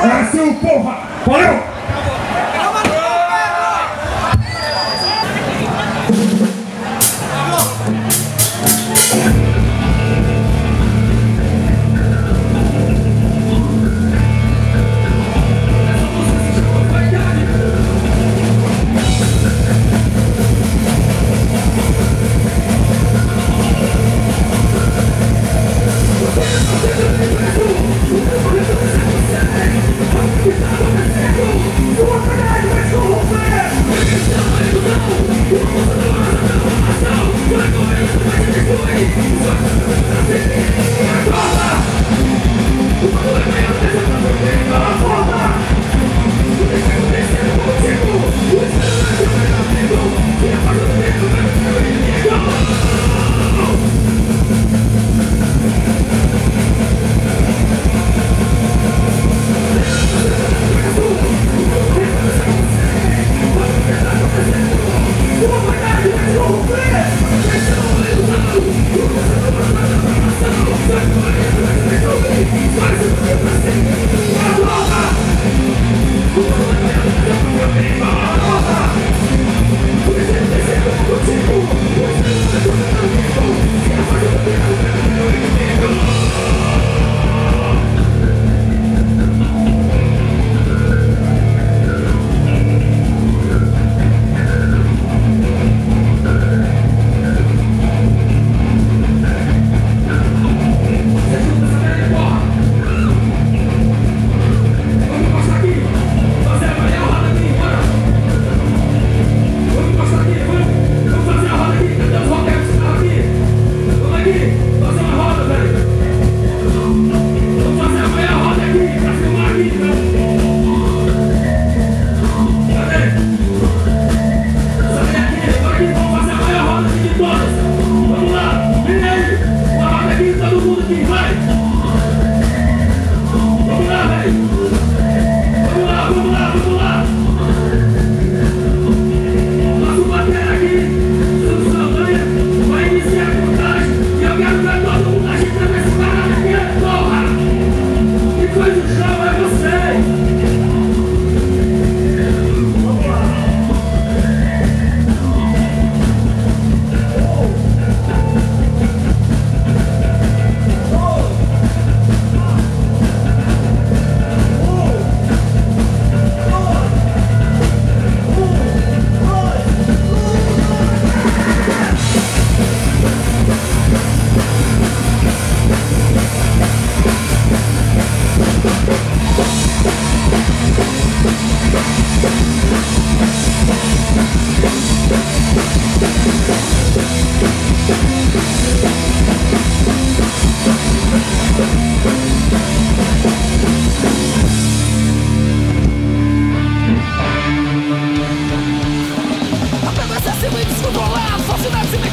Brasil, porra! Valeu!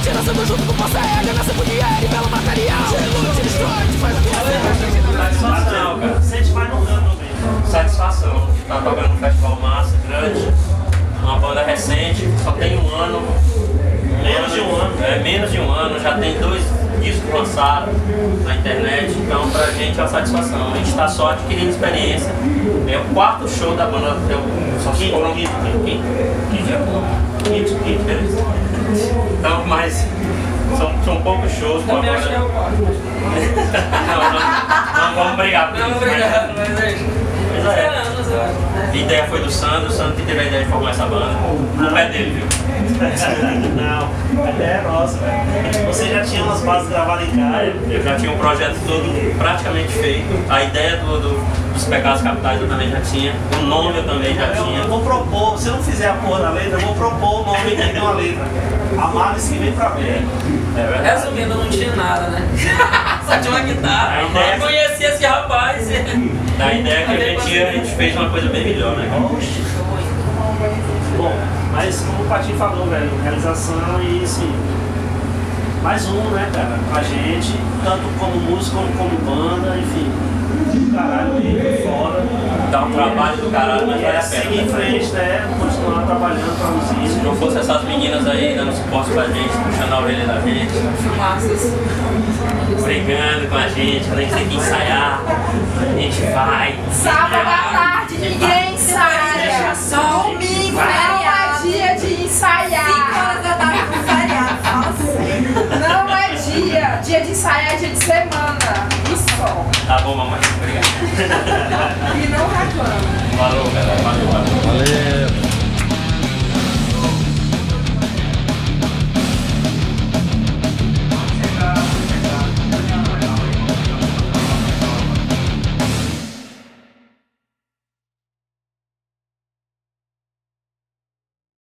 Tirança do junto com você é ganância por dinheiro pelo material. Te te destrói, te faz o que você Satisfação, cara, você te vai no ramo mesmo. Satisfação, tá tocando um festival massa, grande. Uma banda recente, só tem um ano. Menos de um ano. É, menos de um ano, já tem dois lançaram na internet. Então, pra gente é uma satisfação. A gente está só adquirindo experiência. É o quarto show da banda, é o quinto, quinto, quinto, quinto, quinto, quinto. Então, mas são, são poucos shows. Eu agora. acho que é o não, não, não, vamos brigar por isso. Não, obrigado, mas é isso. Pois é. A ideia foi do Sandro, o Sandro que teve a ideia de formar essa banda. Não, é dele, viu? não, a ideia é nossa. Você já tinha umas bases gravadas em casa? Eu já tinha um projeto todo praticamente feito. A ideia do, do dos pecados capitais eu também já tinha. O nome eu também já tinha. Eu vou propor, se eu não fizer a porra da letra, eu vou propor o nome e uma letra. Maris que vem pra ver. É verdade. Resumindo, eu não tinha nada, né? Só tinha uma guitarra. Eu conheci esse rapaz. Na ideia que a gente a gente fez uma coisa bem melhor, né? Bom, mas como o Patinho falou, velho, realização e assim. Mais um, né, cara, pra gente, tanto como músico como como banda, enfim. Caralho, fora. Dá um trabalho do caralho, mas vale é a seguir em pena. frente, né? Continuar trabalhando, Se produzindo. não fosse essas meninas aí dando suporte pra gente, puxando a orelha da gente, Filmaços. brigando com a gente, quando a gente tem que ensaiar, a gente vai. Sábado à tarde ninguém ensaia. Domingo não é dia de ensaiar. 5 horas da tarde com feriado. Fala. Não é dia. Dia de ensaiar é dia de semana. E só. Tá bom, mamãe. Obrigado. E não reclama. Falou, galera. Valeu, valeu. Valeu.